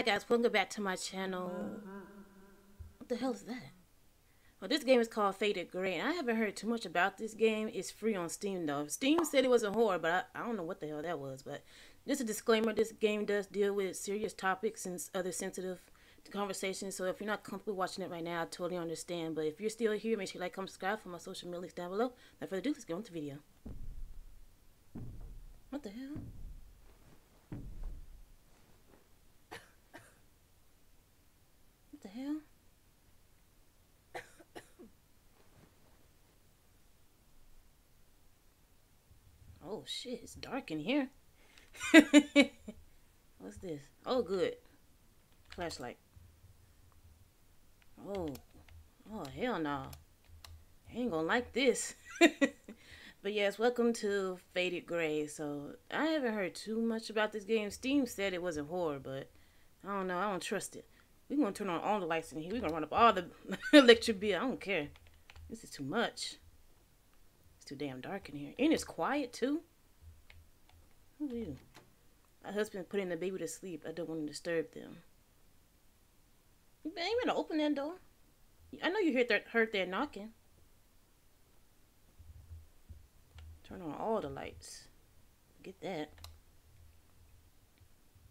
Hi guys, welcome back to my channel. What the hell is that? Well, this game is called Faded Grey, and I haven't heard too much about this game. It's free on Steam though. Steam said it was a horror, but I, I don't know what the hell that was. But just a disclaimer, this game does deal with serious topics and other sensitive conversations. So if you're not comfortable watching it right now, I totally understand. But if you're still here, make sure you like, comment, subscribe for my social medias down below. Without further ado, let's get on with the video. What the hell? Oh shit, it's dark in here. What's this? Oh good. Flashlight. Oh. Oh hell no. I ain't gonna like this. but yes, welcome to Faded Grey. So I haven't heard too much about this game. Steam said it wasn't horror, but I don't know. I don't trust it. We're gonna turn on all the lights in here. We're gonna run up all the electric bill. I don't care. This is too much. It's too damn dark in here. And it's quiet too. My husband putting the baby to sleep. I don't want to disturb them. You ain't gonna open that door. I know you heard that heard that knocking. Turn on all the lights. Get that.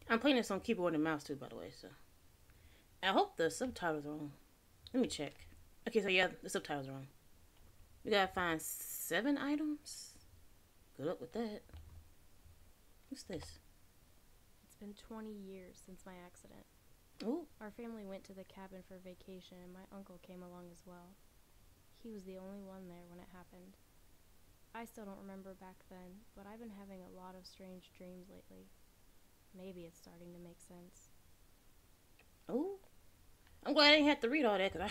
I'm playing this on keyboard and mouse too, by the way, so. I hope the subtitles are on. Let me check. Okay, so yeah, the subtitles are on. We gotta find seven items. Good luck with that. What's this? It's been 20 years since my accident. Oh, Our family went to the cabin for vacation and my uncle came along as well. He was the only one there when it happened. I still don't remember back then, but I've been having a lot of strange dreams lately. Maybe it's starting to make sense. oh. I'm glad I didn't have to read all that because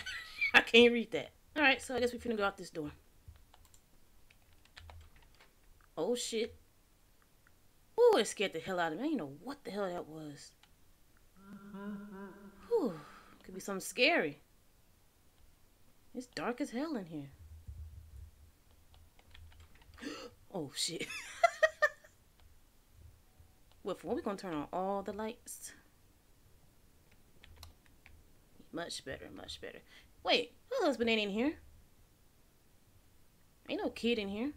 I, I can't read that. All right, so I guess we're finna go out this door. Oh shit. Ooh, it scared the hell out of me. I didn't know what the hell that was. Whew, could be something scary. It's dark as hell in here. oh shit. well, for one, we're gonna turn on all the lights. Much better, much better. Wait, her husband ain't in here. Ain't no kid in here.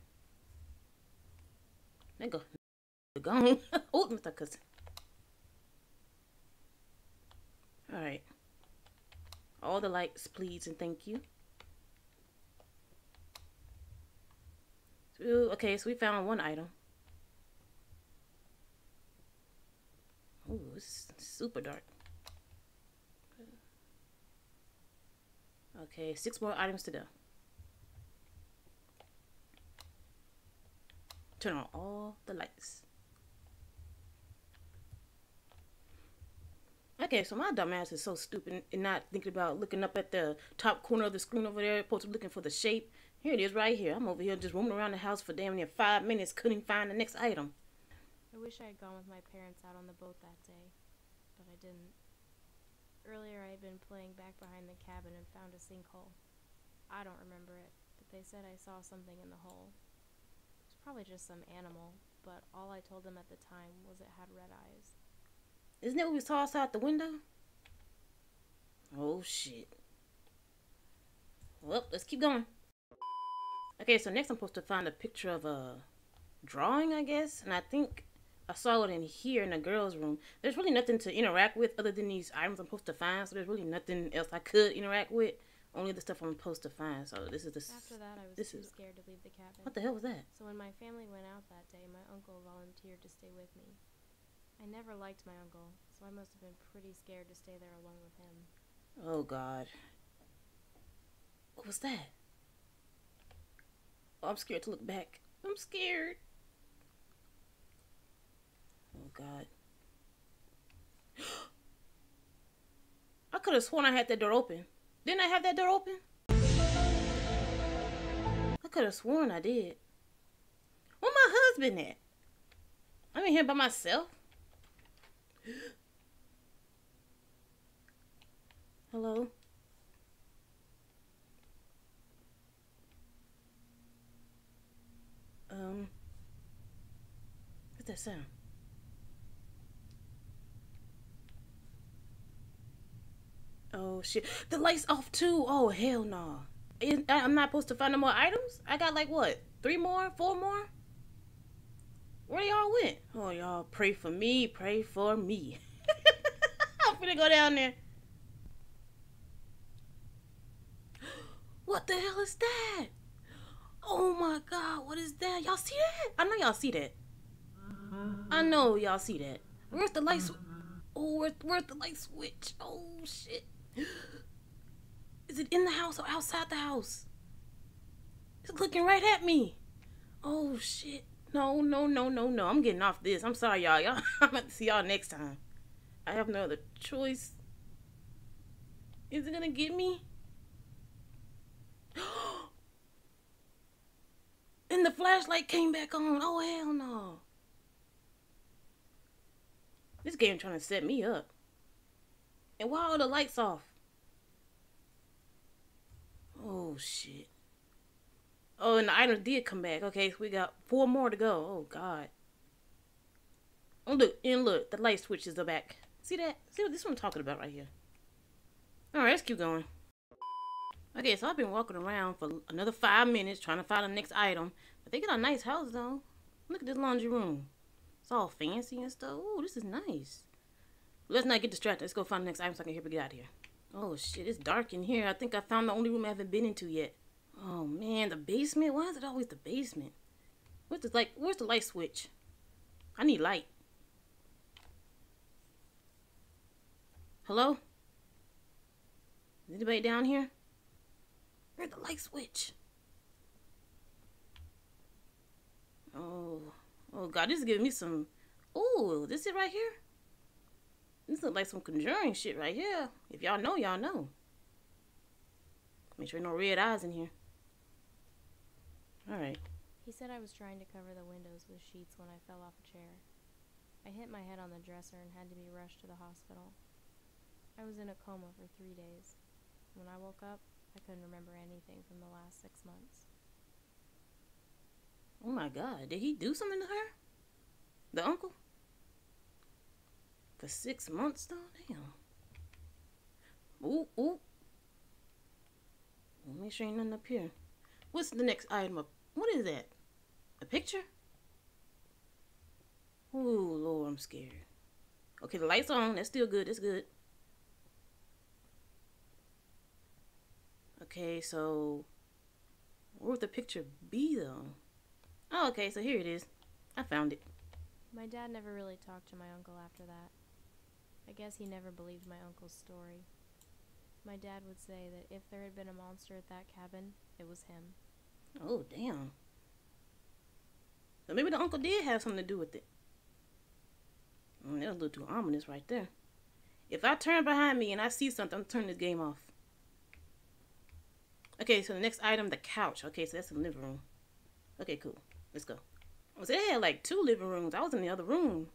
Nigga, gone. oh, Mr. Cousin. All right. All the lights, please, and thank you. Okay, so we found one item. Oh, it's super dark. Okay, six more items to go. Turn on all the lights. Okay, so my dumbass is so stupid and not thinking about looking up at the top corner of the screen over there, supposed to be looking for the shape. Here it is right here. I'm over here just roaming around the house for damn near five minutes, couldn't find the next item. I wish I had gone with my parents out on the boat that day, but I didn't. Earlier, I had been playing back behind the cabin and found a sinkhole. I don't remember it, but they said I saw something in the hole. It was probably just some animal, but all I told them at the time was it had red eyes. Isn't it what we saw outside the window? Oh shit. Well, let's keep going. Okay, so next I'm supposed to find a picture of a drawing, I guess. And I think I saw it in here in the girls' room. There's really nothing to interact with other than these items I'm supposed to find. So there's really nothing else I could interact with. Only the stuff I'm supposed to find. So this is the. After that, I was this too is- scared to leave the cabin. What the hell was that? So when my family went out that day, my uncle volunteered to stay with me. I never liked my uncle, so I must have been pretty scared to stay there alone with him. Oh God. What was that? Oh, I'm scared to look back. I'm scared. Oh God. I could have sworn I had that door open. Didn't I have that door open? I could have sworn I did. Where my husband at? I'm in here by myself. Hello? Um, what's that sound? Shit. The lights off too. Oh hell no. I- I'm not supposed to find no more items? I got like what? Three more? Four more? Where y'all went? Oh y'all pray for me, pray for me. I'm gonna go down there. What the hell is that? Oh my god, what is that? Y'all see that? I know y'all see that. I know y'all see that. Where's the light switch? Oh, where's, where's the light switch? Oh shit. Is it in the house or outside the house? It's looking right at me. Oh shit. No, no, no, no, no. I'm getting off this. I'm sorry, y'all. Y'all I'm to see y'all next time. I have no other choice. Is it gonna get me? and the flashlight came back on. Oh hell no. This game trying to set me up. And why are the lights off? Oh shit. Oh, and the items did come back. Okay, so we got four more to go. Oh god. Oh look, and look, the light switches are back. See that? See what this one I'm talking about right here. Alright, let's keep going. Okay, so I've been walking around for another five minutes trying to find the next item. But they got a nice house though. Look at this laundry room. It's all fancy and stuff. Oh, this is nice. Let's not get distracted. Let's go find the next item so I can help get out of here. Oh shit, it's dark in here. I think I found the only room I haven't been into yet. Oh man, the basement? Why is it always the basement? Where's the light where's the light switch? I need light. Hello? Is anybody down here? Where's the light switch? Oh, oh God! This is giving me some. Oh, this it right here. This look like some conjuring shit right here. If y'all know, y'all know. Make sure no red eyes in here. All right. He said I was trying to cover the windows with sheets when I fell off a chair. I hit my head on the dresser and had to be rushed to the hospital. I was in a coma for three days. When I woke up, I couldn't remember anything from the last six months. Oh my God! Did he do something to her? The uncle? For six months though? Damn. Ooh, ooh. Make sure ain't nothing up here. What's the next item up? What is that? A picture? Ooh, Lord, I'm scared. Okay, the light's on. That's still good. That's good. Okay, so where would the picture be though? Oh, okay, so here it is. I found it. My dad never really talked to my uncle after that. I guess he never believed my uncle's story. My dad would say that if there had been a monster at that cabin, it was him. Oh, damn. So maybe the uncle did have something to do with it. Mm, that was a little too ominous right there. If I turn behind me and I see something, I'm turning this game off. Okay, so the next item, the couch. Okay, so that's the living room. Okay, cool. Let's go. So they had like two living rooms. I was in the other room.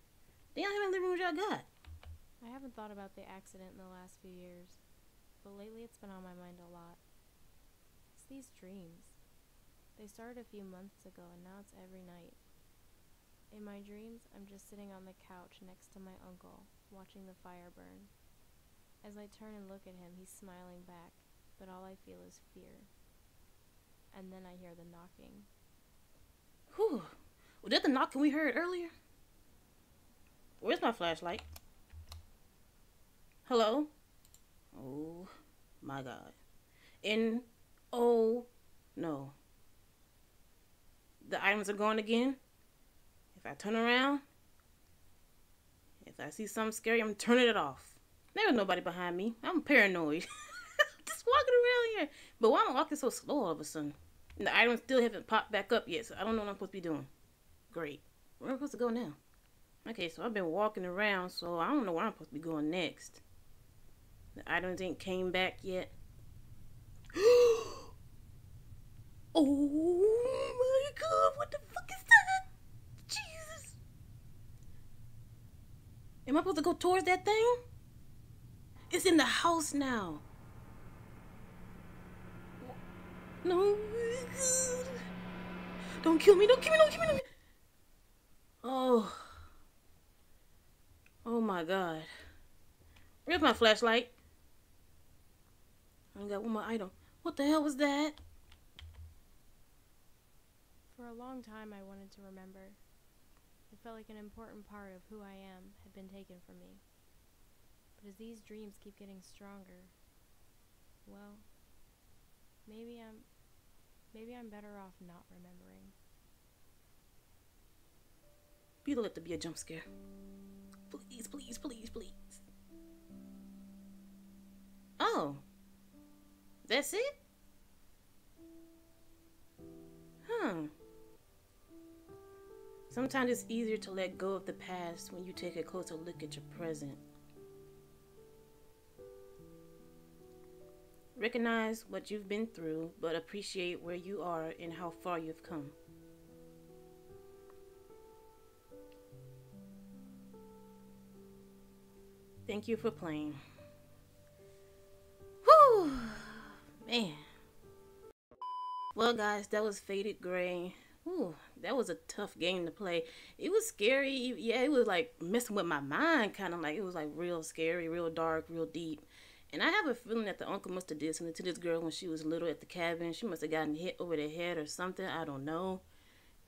Damn, how many living rooms y'all got? I haven't thought about the accident in the last few years, but lately it's been on my mind a lot. It's these dreams. They started a few months ago and now it's every night. In my dreams, I'm just sitting on the couch next to my uncle, watching the fire burn. As I turn and look at him, he's smiling back, but all I feel is fear. And then I hear the knocking. Whew. Was that the knocking we heard earlier? Where's my flashlight? Hello? Oh my god. And oh no. The items are gone again. If I turn around, if I see something scary, I'm turning it off. There was nobody behind me. I'm paranoid. Just walking around here. But why am I walking so slow all of a sudden? And the items still haven't popped back up yet, so I don't know what I'm supposed to be doing. Great. Where am I supposed to go now? Okay, so I've been walking around, so I don't know where I'm supposed to be going next. The items ain't came back yet. oh my god, what the fuck is that? Jesus. Am I supposed to go towards that thing? It's in the house now. No. Oh don't kill me, don't kill me, don't kill me. Don't kill me. Oh. Oh my god. Where's my flashlight? I got one more item. What the hell was that? For a long time, I wanted to remember. It felt like an important part of who I am had been taken from me. But as these dreams keep getting stronger, well, maybe I'm maybe I'm better off not remembering. Be the let to be a jump scare. Please, please, please, please. That's it? Huh. Sometimes it's easier to let go of the past when you take a closer look at your present. Recognize what you've been through, but appreciate where you are and how far you've come. Thank you for playing. Whew, man. Well, guys, that was Faded Grey. Ooh, that was a tough game to play. It was scary. Yeah, it was like messing with my mind, kind of like it was like real scary, real dark, real deep. And I have a feeling that the uncle must have did something to this girl when she was little at the cabin. She must have gotten hit over the head or something. I don't know.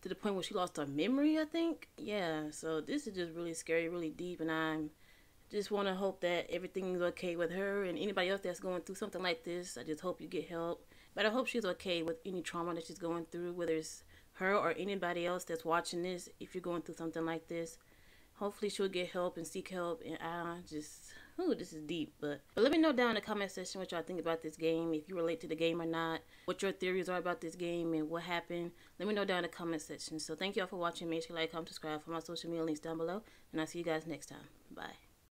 To the point where she lost her memory, I think. Yeah, so this is just really scary, really deep, and I'm just want to hope that everything's okay with her and anybody else that's going through something like this. I just hope you get help. But I hope she's okay with any trauma that she's going through, whether it's her or anybody else that's watching this. If you're going through something like this, hopefully she'll get help and seek help. And I just, ooh, this is deep. But, but let me know down in the comment section what y'all think about this game, if you relate to the game or not, what your theories are about this game and what happened. Let me know down in the comment section. So thank y'all for watching. Make sure you like, comment, subscribe for my social media links down below. And I'll see you guys next time. Bye.